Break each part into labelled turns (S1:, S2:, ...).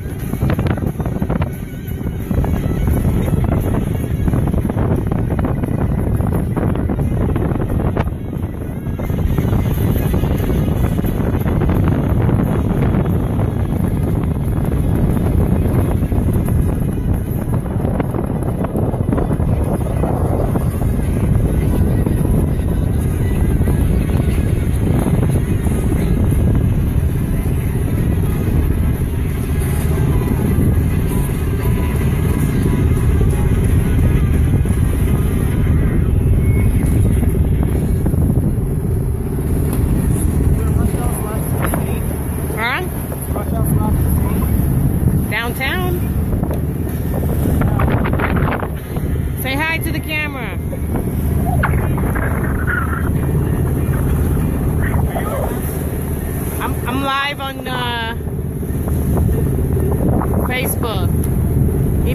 S1: Huh?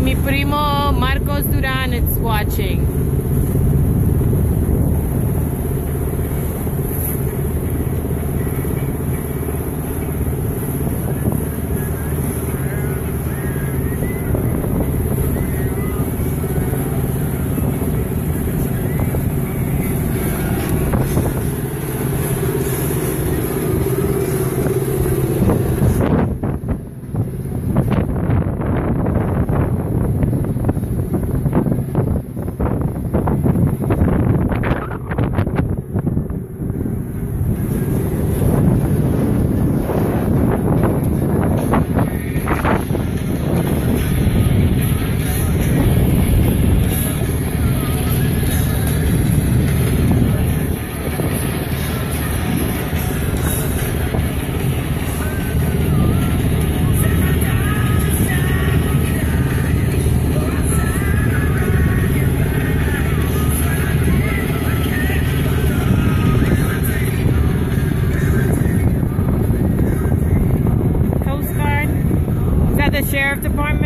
S1: Mi primo Marcos Duran is watching. The sheriff department?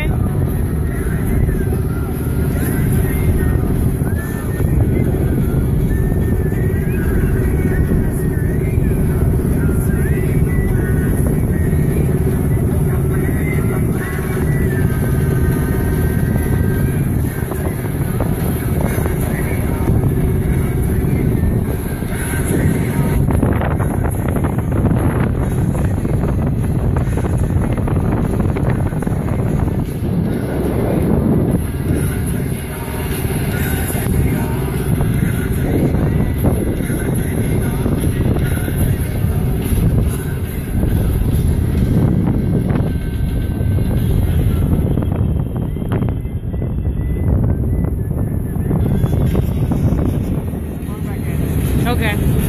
S1: Okay.